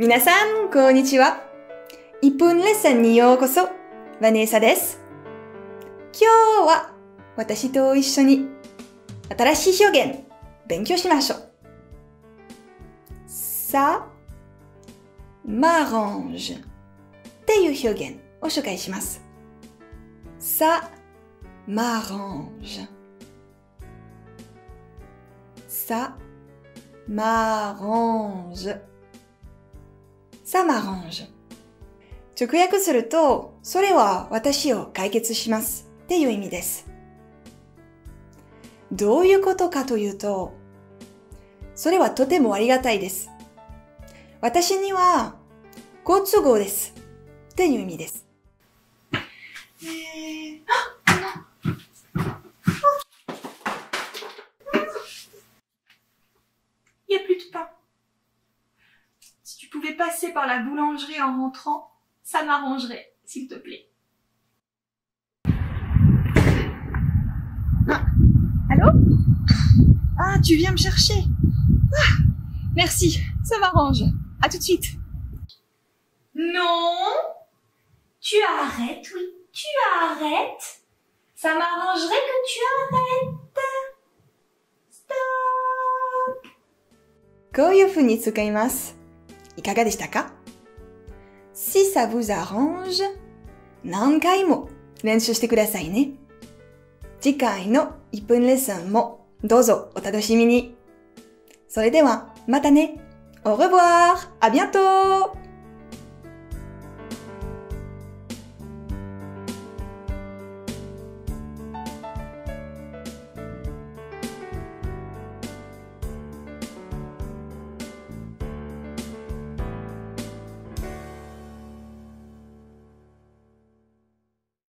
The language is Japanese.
皆さん、こんにちは。1分レッスンにようこそ、ヴァネーサです。今日は私と一緒に新しい表現勉強しましょう。ça m'arrange っていう表現を紹介します。ça m'arrange ça m'arrange ça m'arrange 直訳すると、それは私を解決しますっていう意味です。どういうことかというと、それはとてもありがたいです。私には、好都合です。っていう意味です。Il n'y tu pouvais passer par la boulangerie en rentrant, ça m'arrangerait, s'il te plaît. Allô Ah, tu viens me chercher Ah, Merci, ça m'arrange. À tout de suite. Non Tu arrêtes, oui, tu arrêtes. Ça m'arrangerait que tu arrêtes. Stop こういう風に使います。 いかがでしたか ?Si ça vous arrange 何回も練習してくださいね。次回の1分レッスンもどうぞお楽しみに。それではまたね。Au revoir! À bientôt!